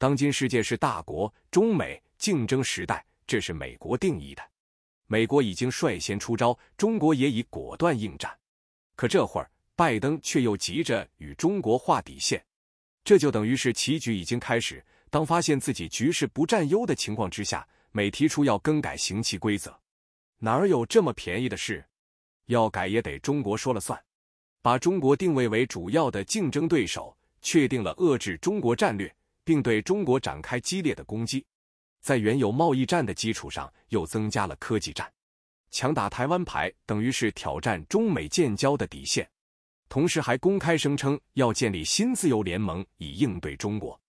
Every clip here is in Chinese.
当今世界是大国中美竞争时代，这是美国定义的。美国已经率先出招，中国也已果断应战。可这会儿，拜登却又急着与中国划底线，这就等于是棋局已经开始。当发现自己局势不占优的情况之下，美提出要更改行棋规则，哪有这么便宜的事？要改也得中国说了算，把中国定位为主要的竞争对手，确定了遏制中国战略，并对中国展开激烈的攻击。在原有贸易战的基础上，又增加了科技战，强打台湾牌，等于是挑战中美建交的底线。同时，还公开声称要建立新自由联盟以应对中国。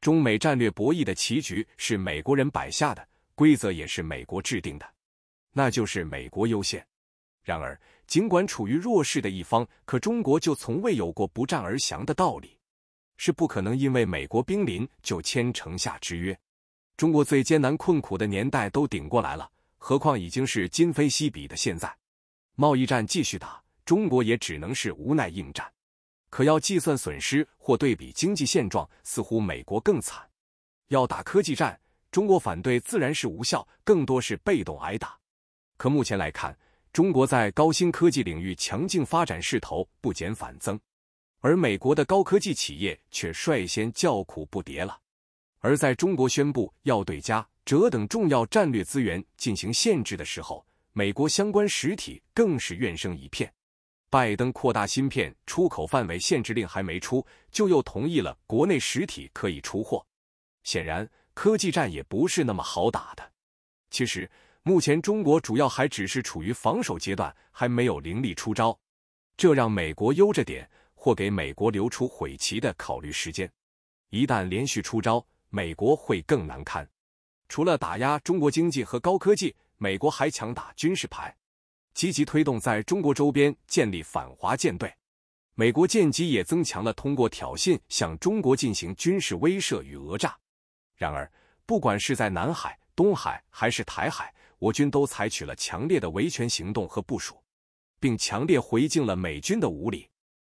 中美战略博弈的棋局是美国人摆下的，规则也是美国制定的，那就是美国优先。然而，尽管处于弱势的一方，可中国就从未有过不战而降的道理，是不可能因为美国兵临就签城下之约。中国最艰难困苦的年代都顶过来了，何况已经是今非昔比的现在。贸易战继续打，中国也只能是无奈应战。可要计算损失或对比经济现状，似乎美国更惨。要打科技战，中国反对自然是无效，更多是被动挨打。可目前来看，中国在高新科技领域强劲发展势头不减反增，而美国的高科技企业却率先叫苦不迭了。而在中国宣布要对加、浙等重要战略资源进行限制的时候，美国相关实体更是怨声一片。拜登扩大芯片出口范围限制令还没出，就又同意了国内实体可以出货。显然，科技战也不是那么好打的。其实。目前中国主要还只是处于防守阶段，还没有凌厉出招，这让美国悠着点，或给美国留出悔棋的考虑时间。一旦连续出招，美国会更难堪。除了打压中国经济和高科技，美国还强打军事牌，积极推动在中国周边建立反华舰队。美国舰机也增强了通过挑衅向中国进行军事威慑与讹诈。然而，不管是在南海、东海还是台海，我军都采取了强烈的维权行动和部署，并强烈回敬了美军的无礼。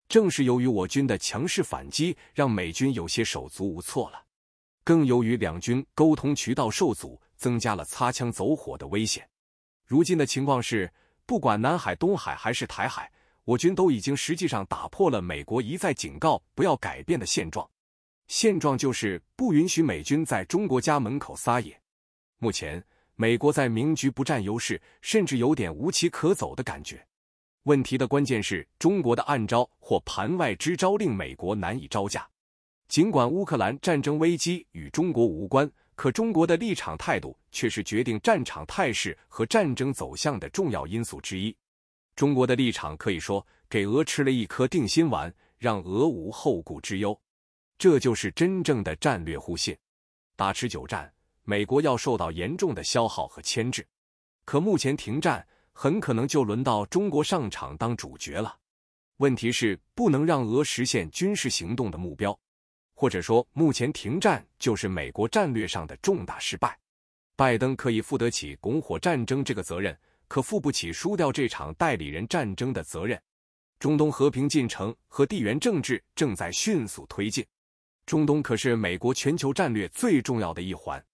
正是由于我军的强势反击，让美军有些手足无措了。更由于两军沟通渠道受阻，增加了擦枪走火的危险。如今的情况是，不管南海、东海还是台海，我军都已经实际上打破了美国一再警告不要改变的现状。现状就是不允许美军在中国家门口撒野。目前。美国在明局不占优势，甚至有点无棋可走的感觉。问题的关键是中国的暗招或盘外之招令美国难以招架。尽管乌克兰战争危机与中国无关，可中国的立场态度却是决定战场态势和战争走向的重要因素之一。中国的立场可以说给俄吃了一颗定心丸，让俄无后顾之忧。这就是真正的战略互信。打持久战。美国要受到严重的消耗和牵制，可目前停战很可能就轮到中国上场当主角了。问题是不能让俄实现军事行动的目标，或者说目前停战就是美国战略上的重大失败。拜登可以负得起拱火战争这个责任，可负不起输掉这场代理人战争的责任。中东和平进程和地缘政治正在迅速推进，中东可是美国全球战略最重要的一环。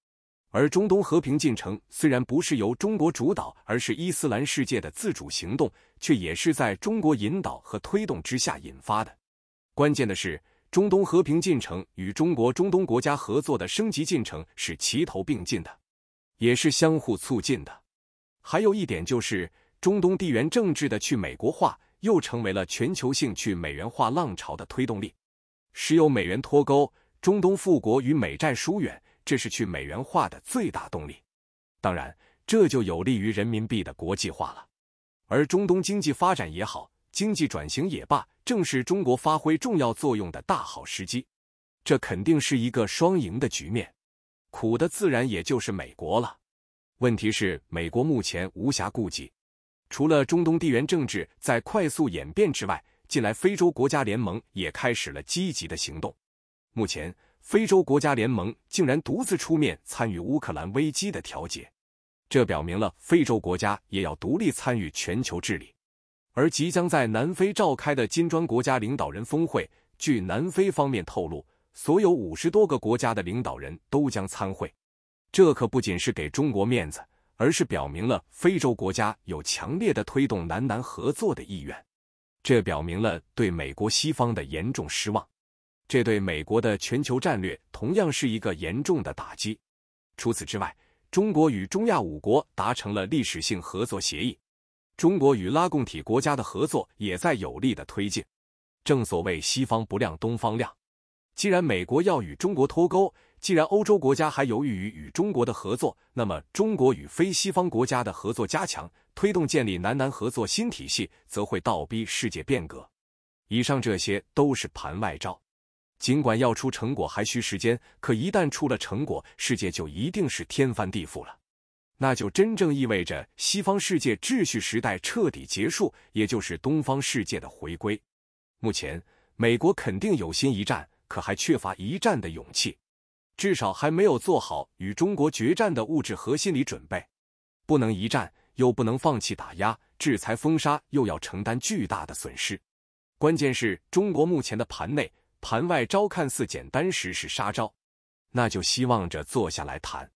而中东和平进程虽然不是由中国主导，而是伊斯兰世界的自主行动，却也是在中国引导和推动之下引发的。关键的是，中东和平进程与中国中东国家合作的升级进程是齐头并进的，也是相互促进的。还有一点就是，中东地缘政治的去美国化，又成为了全球性去美元化浪潮的推动力。石油美元脱钩，中东富国与美债疏远。这是去美元化的最大动力，当然，这就有利于人民币的国际化了。而中东经济发展也好，经济转型也罢，正是中国发挥重要作用的大好时机。这肯定是一个双赢的局面，苦的自然也就是美国了。问题是，美国目前无暇顾及，除了中东地缘政治在快速演变之外，近来非洲国家联盟也开始了积极的行动。目前。非洲国家联盟竟然独自出面参与乌克兰危机的调解，这表明了非洲国家也要独立参与全球治理。而即将在南非召开的金砖国家领导人峰会，据南非方面透露，所有五十多个国家的领导人都将参会。这可不仅是给中国面子，而是表明了非洲国家有强烈的推动南南合作的意愿。这表明了对美国西方的严重失望，这对美国的全球战略同样是一个严重的打击。除此之外，中国与中亚五国达成了历史性合作协议，中国与拉共体国家的合作也在有力的推进。正所谓西方不亮东方亮，既然美国要与中国脱钩，既然欧洲国家还犹豫于与中国的合作，那么中国与非西方国家的合作加强。推动建立南南合作新体系，则会倒逼世界变革。以上这些都是盘外招，尽管要出成果还需时间，可一旦出了成果，世界就一定是天翻地覆了。那就真正意味着西方世界秩序时代彻底结束，也就是东方世界的回归。目前，美国肯定有心一战，可还缺乏一战的勇气，至少还没有做好与中国决战的物质和心理准备，不能一战。又不能放弃打压、制裁、封杀，又要承担巨大的损失。关键是中国目前的盘内、盘外招看似简单，实是杀招。那就希望着坐下来谈，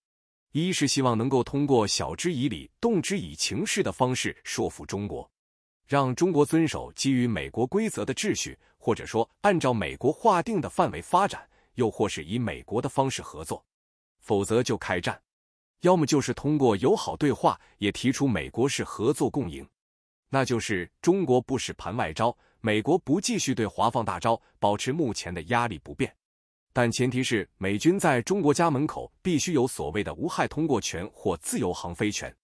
一是希望能够通过晓之以理、动之以情式的方式说服中国，让中国遵守基于美国规则的秩序，或者说按照美国划定的范围发展，又或是以美国的方式合作，否则就开战。要么就是通过友好对话，也提出美国式合作共赢，那就是中国不使盘外招，美国不继续对华放大招，保持目前的压力不变。但前提是美军在中国家门口必须有所谓的无害通过权或自由航飞权。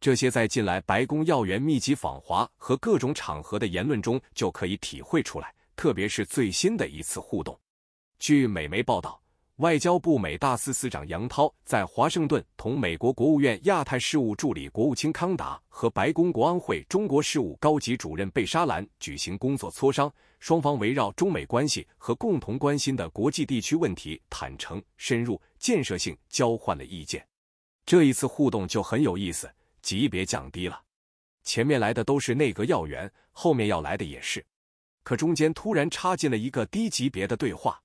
这些在近来白宫要员密集访华和各种场合的言论中就可以体会出来，特别是最新的一次互动。据美媒报道。外交部美大司司长杨涛在华盛顿同美国国务院亚太事务助理国务卿康达和白宫国安会中国事务高级主任贝沙兰举行工作磋商，双方围绕中美关系和共同关心的国际地区问题坦诚、深入、建设性交换了意见。这一次互动就很有意思，级别降低了，前面来的都是内阁要员，后面要来的也是，可中间突然插进了一个低级别的对话，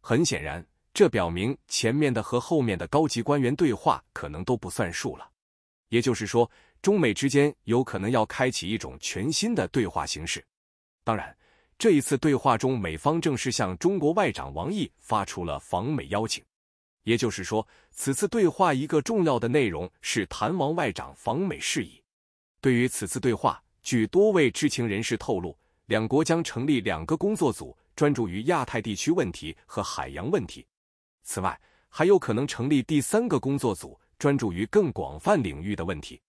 很显然。这表明前面的和后面的高级官员对话可能都不算数了，也就是说，中美之间有可能要开启一种全新的对话形式。当然，这一次对话中，美方正式向中国外长王毅发出了访美邀请。也就是说，此次对话一个重要的内容是谈王外长访美事宜。对于此次对话，据多位知情人士透露，两国将成立两个工作组，专注于亚太地区问题和海洋问题。此外，还有可能成立第三个工作组，专注于更广泛领域的问题，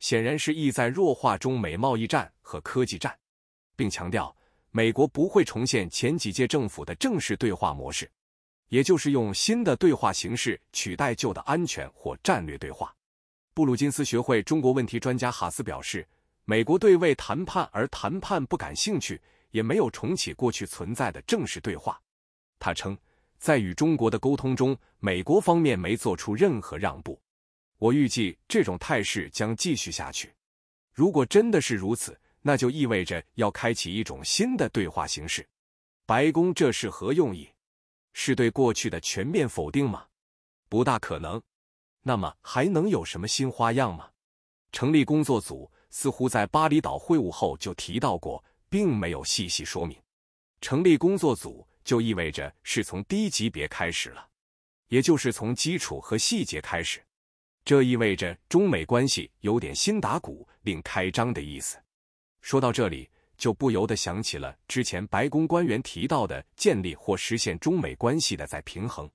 显然是意在弱化中美贸易战和科技战，并强调美国不会重现前几届政府的正式对话模式，也就是用新的对话形式取代旧的安全或战略对话。布鲁金斯学会中国问题专家哈斯表示，美国对为谈判而谈判不感兴趣，也没有重启过去存在的正式对话。他称。在与中国的沟通中，美国方面没做出任何让步。我预计这种态势将继续下去。如果真的是如此，那就意味着要开启一种新的对话形式。白宫这是何用意？是对过去的全面否定吗？不大可能。那么还能有什么新花样吗？成立工作组，似乎在巴厘岛会晤后就提到过，并没有细细说明。成立工作组。就意味着是从低级别开始了，也就是从基础和细节开始。这意味着中美关系有点新打鼓、另开张的意思。说到这里，就不由得想起了之前白宫官员提到的建立或实现中美关系的再平衡。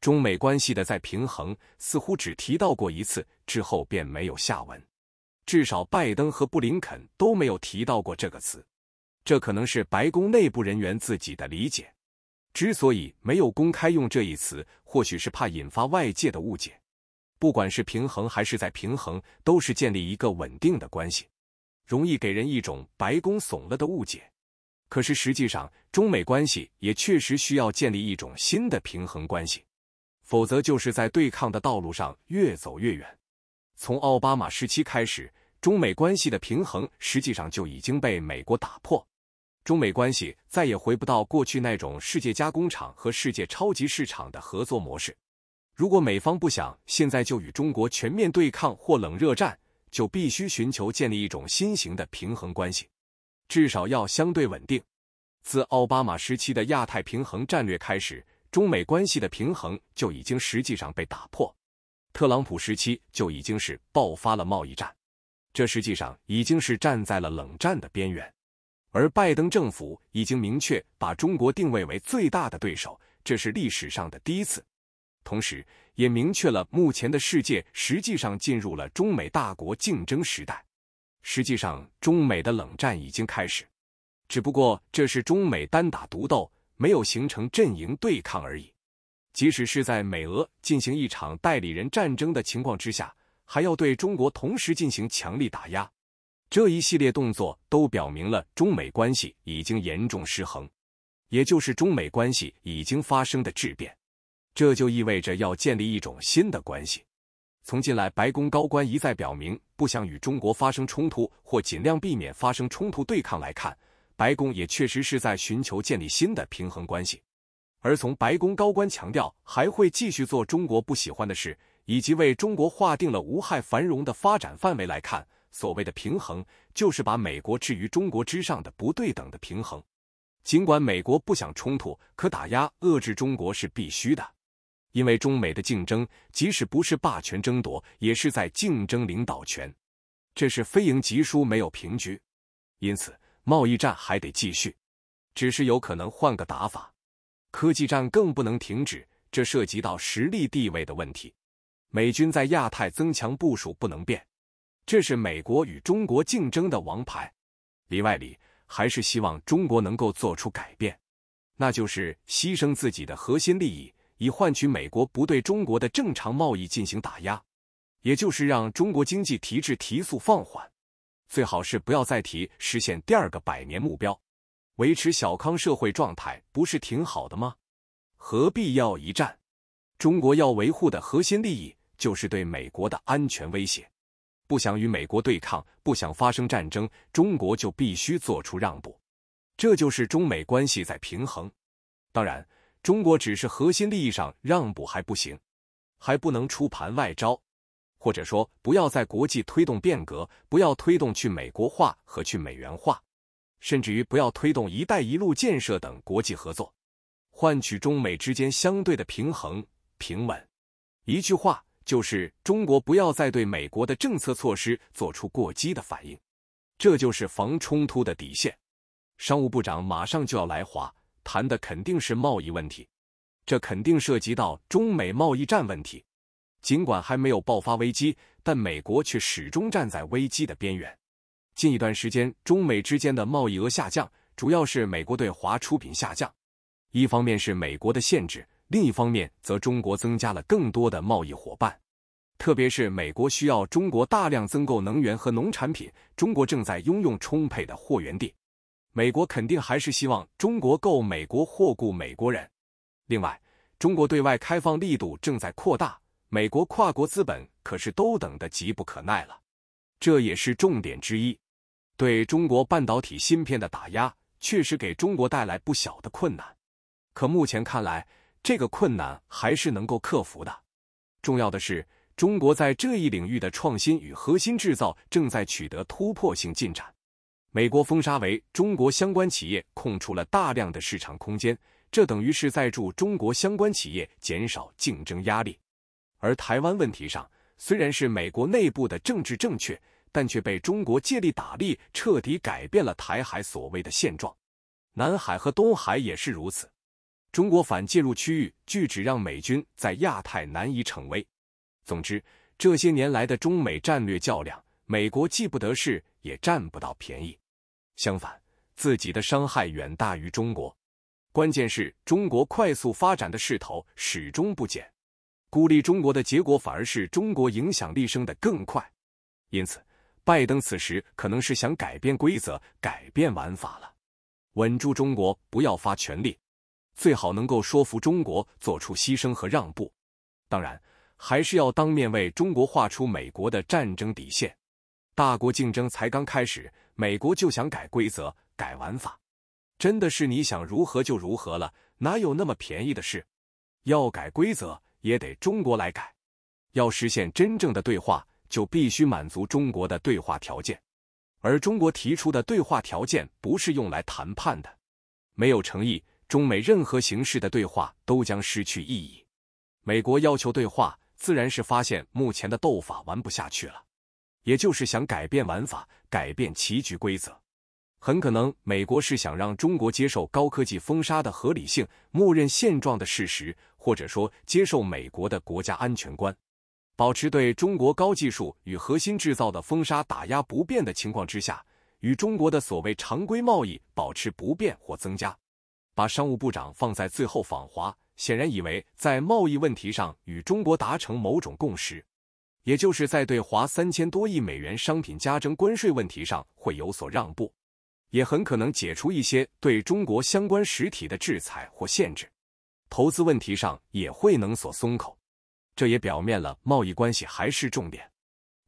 中美关系的再平衡似乎只提到过一次，之后便没有下文。至少拜登和布林肯都没有提到过这个词。这可能是白宫内部人员自己的理解。之所以没有公开用这一词，或许是怕引发外界的误解。不管是平衡还是在平衡，都是建立一个稳定的关系，容易给人一种白宫怂了的误解。可是实际上，中美关系也确实需要建立一种新的平衡关系，否则就是在对抗的道路上越走越远。从奥巴马时期开始，中美关系的平衡实际上就已经被美国打破。中美关系再也回不到过去那种世界加工厂和世界超级市场的合作模式。如果美方不想现在就与中国全面对抗或冷热战，就必须寻求建立一种新型的平衡关系，至少要相对稳定。自奥巴马时期的亚太平衡战略开始，中美关系的平衡就已经实际上被打破。特朗普时期就已经是爆发了贸易战，这实际上已经是站在了冷战的边缘。而拜登政府已经明确把中国定位为最大的对手，这是历史上的第一次。同时，也明确了目前的世界实际上进入了中美大国竞争时代。实际上，中美的冷战已经开始，只不过这是中美单打独斗，没有形成阵营对抗而已。即使是在美俄进行一场代理人战争的情况之下，还要对中国同时进行强力打压。这一系列动作都表明了中美关系已经严重失衡，也就是中美关系已经发生的质变。这就意味着要建立一种新的关系。从近来白宫高官一再表明不想与中国发生冲突或尽量避免发生冲突对抗来看，白宫也确实是在寻求建立新的平衡关系。而从白宫高官强调还会继续做中国不喜欢的事，以及为中国划定了无害繁荣的发展范围来看，所谓的平衡就是把美国置于中国之上的不对等的平衡。尽管美国不想冲突，可打压遏制中国是必须的。因为中美的竞争，即使不是霸权争夺，也是在竞争领导权，这是非赢即输，没有平局。因此，贸易战还得继续，只是有可能换个打法。科技战更不能停止，这涉及到实力地位的问题。美军在亚太增强部署不能变，这是美国与中国竞争的王牌。里外里，还是希望中国能够做出改变，那就是牺牲自己的核心利益。以换取美国不对中国的正常贸易进行打压，也就是让中国经济提质提速放缓，最好是不要再提实现第二个百年目标，维持小康社会状态不是挺好的吗？何必要一战？中国要维护的核心利益就是对美国的安全威胁，不想与美国对抗，不想发生战争，中国就必须做出让步，这就是中美关系在平衡。当然。中国只是核心利益上让步还不行，还不能出盘外招，或者说不要在国际推动变革，不要推动去美国化和去美元化，甚至于不要推动“一带一路”建设等国际合作，换取中美之间相对的平衡平稳。一句话就是：中国不要再对美国的政策措施做出过激的反应，这就是防冲突的底线。商务部长马上就要来华。谈的肯定是贸易问题，这肯定涉及到中美贸易战问题。尽管还没有爆发危机，但美国却始终站在危机的边缘。近一段时间，中美之间的贸易额下降，主要是美国对华出品下降。一方面是美国的限制，另一方面则中国增加了更多的贸易伙伴。特别是美国需要中国大量增购能源和农产品，中国正在拥有充沛的货源地。美国肯定还是希望中国购美国货雇美国人。另外，中国对外开放力度正在扩大，美国跨国资本可是都等得急不可耐了。这也是重点之一。对中国半导体芯片的打压，确实给中国带来不小的困难。可目前看来，这个困难还是能够克服的。重要的是，中国在这一领域的创新与核心制造正在取得突破性进展。美国封杀为中国相关企业空出了大量的市场空间，这等于是在助中国相关企业减少竞争压力。而台湾问题上，虽然是美国内部的政治正确，但却被中国借力打力，彻底改变了台海所谓的现状。南海和东海也是如此。中国反介入区域拒止让美军在亚太难以逞威。总之，这些年来的中美战略较量，美国既不得势，也占不到便宜。相反，自己的伤害远大于中国。关键是中国快速发展的势头始终不减，孤立中国的结果反而是中国影响力升得更快。因此，拜登此时可能是想改变规则、改变玩法了，稳住中国，不要发权力，最好能够说服中国做出牺牲和让步。当然，还是要当面为中国画出美国的战争底线。大国竞争才刚开始。美国就想改规则、改玩法，真的是你想如何就如何了，哪有那么便宜的事？要改规则也得中国来改，要实现真正的对话，就必须满足中国的对话条件。而中国提出的对话条件不是用来谈判的，没有诚意，中美任何形式的对话都将失去意义。美国要求对话，自然是发现目前的斗法玩不下去了，也就是想改变玩法，改变棋局规则。很可能，美国是想让中国接受高科技封杀的合理性，默认现状的事实，或者说接受美国的国家安全观。保持对中国高技术与核心制造的封杀打压不变的情况之下，与中国的所谓常规贸易保持不变或增加，把商务部长放在最后访华，显然以为在贸易问题上与中国达成某种共识，也就是在对华三千多亿美元商品加征关税问题上会有所让步，也很可能解除一些对中国相关实体的制裁或限制，投资问题上也会能所松口。这也表面了贸易关系还是重点，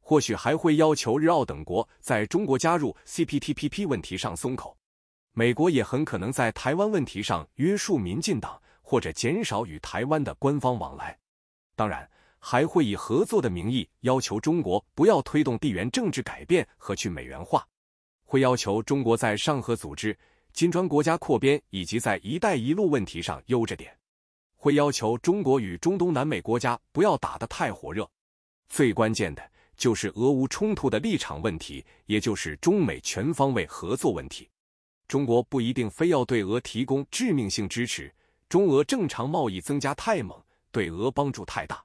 或许还会要求日澳等国在中国加入 CPTPP 问题上松口。美国也很可能在台湾问题上约束民进党，或者减少与台湾的官方往来。当然，还会以合作的名义要求中国不要推动地缘政治改变和去美元化，会要求中国在上合组织、金砖国家扩编以及在一带一路问题上悠着点。会要求中国与中东南美国家不要打得太火热，最关键的就是俄乌冲突的立场问题，也就是中美全方位合作问题。中国不一定非要对俄提供致命性支持，中俄正常贸易增加太猛，对俄帮助太大。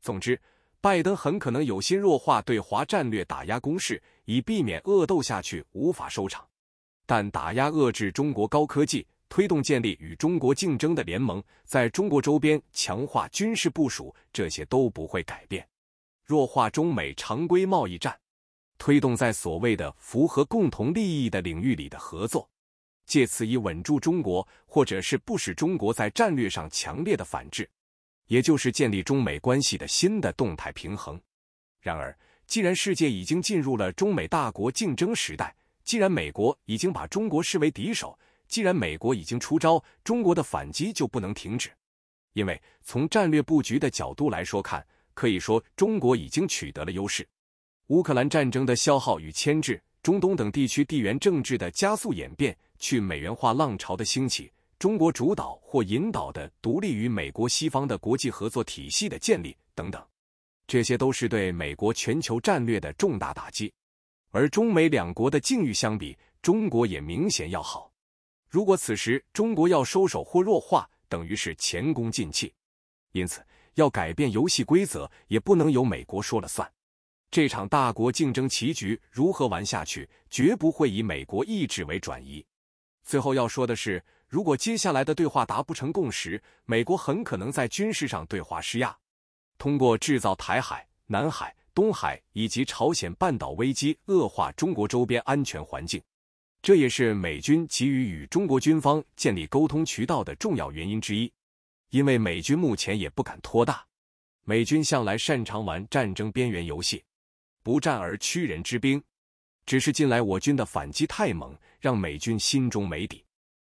总之，拜登很可能有心弱化对华战略打压攻势，以避免恶斗下去无法收场。但打压遏制中国高科技。推动建立与中国竞争的联盟，在中国周边强化军事部署，这些都不会改变。弱化中美常规贸易战，推动在所谓的符合共同利益的领域里的合作，借此以稳住中国，或者是不使中国在战略上强烈的反制，也就是建立中美关系的新的动态平衡。然而，既然世界已经进入了中美大国竞争时代，既然美国已经把中国视为敌手，既然美国已经出招，中国的反击就不能停止，因为从战略布局的角度来说看，可以说中国已经取得了优势。乌克兰战争的消耗与牵制，中东等地区地缘政治的加速演变，去美元化浪潮的兴起，中国主导或引导的独立于美国西方的国际合作体系的建立等等，这些都是对美国全球战略的重大打击。而中美两国的境遇相比，中国也明显要好。如果此时中国要收手或弱化，等于是前功尽弃。因此，要改变游戏规则，也不能由美国说了算。这场大国竞争棋局如何玩下去，绝不会以美国意志为转移。最后要说的是，如果接下来的对话达不成共识，美国很可能在军事上对华施压，通过制造台海、南海、东海以及朝鲜半岛危机，恶化中国周边安全环境。这也是美军急于与中国军方建立沟通渠道的重要原因之一，因为美军目前也不敢拖大。美军向来擅长玩战争边缘游戏，不战而屈人之兵。只是近来我军的反击太猛，让美军心中没底。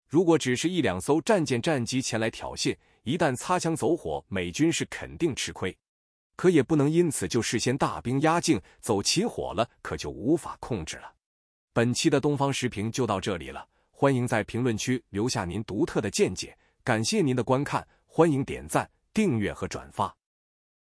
如果只是一两艘战舰战机前来挑衅，一旦擦枪走火，美军是肯定吃亏。可也不能因此就事先大兵压境，走起火了，可就无法控制了。本期的东方时评就到这里了，欢迎在评论区留下您独特的见解，感谢您的观看，欢迎点赞、订阅和转发。